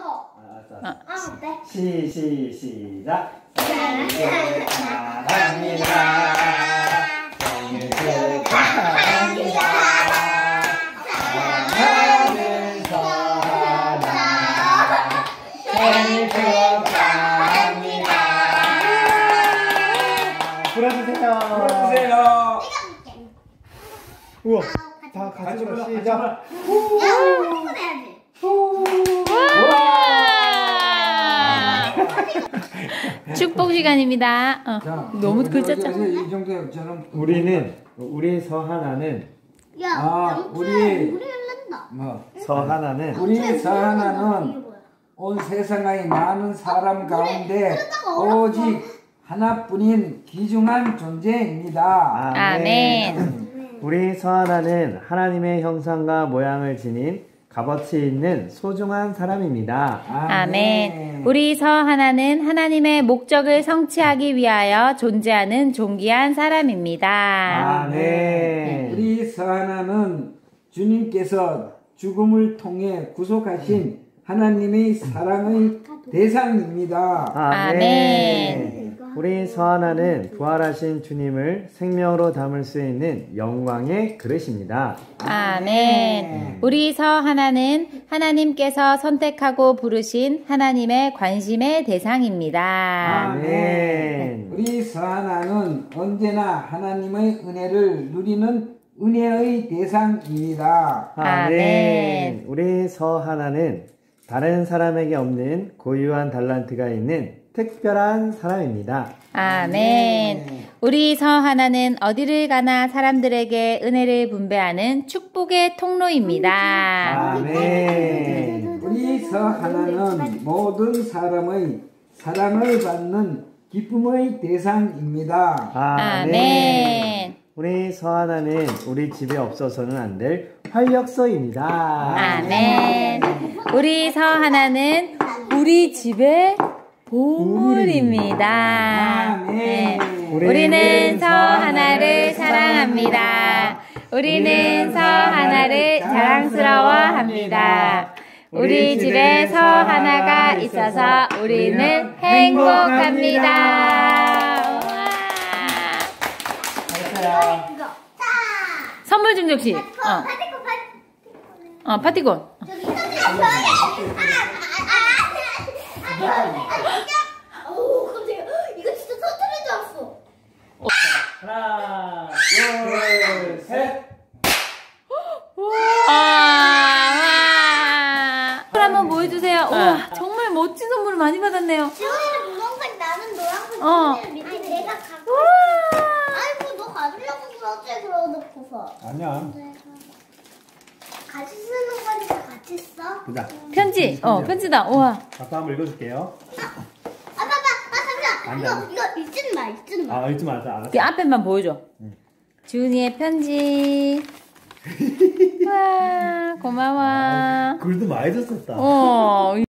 더. 알았어, 알았어. 아, 어때? 시, 시, 시작. 사랑합니다. 생일 축하합니다. 사랑하는 서하나. 생일 축하합니다. 불어주세요. 불러주세요. 우와. 다 같이 불러, 시작. 우 축복 시간입니다. 어. 자, 너무 글자 짜. 이 정도 저는 우리는 우리 서하나는 야, 아, 우리-. 뭐 서하나는 우리 서하나는 온 세상의 많은 사람 가운데 오직 하나뿐인 귀중한 존재입니다. 아멘. 우리 서하나는 하나님의 형상과 모양을 지닌 값어치 있는 소중한 사람입니다. 아멘. 우리 서 하나는 하나님의 목적을 성취하기 위하여 존재하는 존귀한 사람입니다. 아멘. 우리 서 하나는 주님께서 죽음을 통해 구속하신 하나님의 사랑의 대상입니다. 아멘. 우리 서하나는 부활하신 주님을 생명으로 담을 수 있는 영광의 그릇입니다. 아멘. 우리 서하나는 하나님께서 선택하고 부르신 하나님의 관심의 대상입니다. 아멘. 우리 서하나는 언제나 하나님의 은혜를 누리는 은혜의 대상입니다. 아멘. 우리 서하나는 다른 사람에게 없는 고유한 달란트가 있는 특별한 사람입니다. 아멘. 우리 서 하나는 어디를 가나 사람들에게 은혜를 분배하는 축복의 통로입니다. 아멘. 우리 서 하나는 모든 사람의 사랑을 받는 기쁨의 대상입니다. 아멘. 우리 서 하나는 우리 집에 없어서는 안 될 활력소입니다. 아멘. 우리 서 하나는 우리 집의 보물입니다. 네. 우리는 서 하나를 사랑합니다. 우리는 서 하나를 자랑스러워합니다. 우리 집에 서 하나가 있어서 우리는 행복합니다. 선물 증정식. 어, 어, 파티콘, 파티콘. 어, 파티콘. 저기 오, 깜짝이야. 이거 진짜 터트릴 줄 알았어. 하나, 둘, 셋. 아, 와. 선물 한번 보여주세요. 와, 정말 멋진 선물을 많이 받았네요. 지원이는 분홍색, 나는 노란색. 어. 아니, 내가 갖고. 와. 아이고, 너 가지려고 그러지, 그러놓고서. 아니야. 같이 써. 보자. 편지. 어, 편지다. 우와. 아빠 한번 읽어줄게요. 아, 봐봐. 아, 안 잠시만. 돼, 안 이거, 이거 읽지 마, 읽지 마. 아, 읽지 말자. 알았어. 그 앞에만 보여줘. 주은이의 편지. 와, 고마워. 글도 많이 썼었다. 어,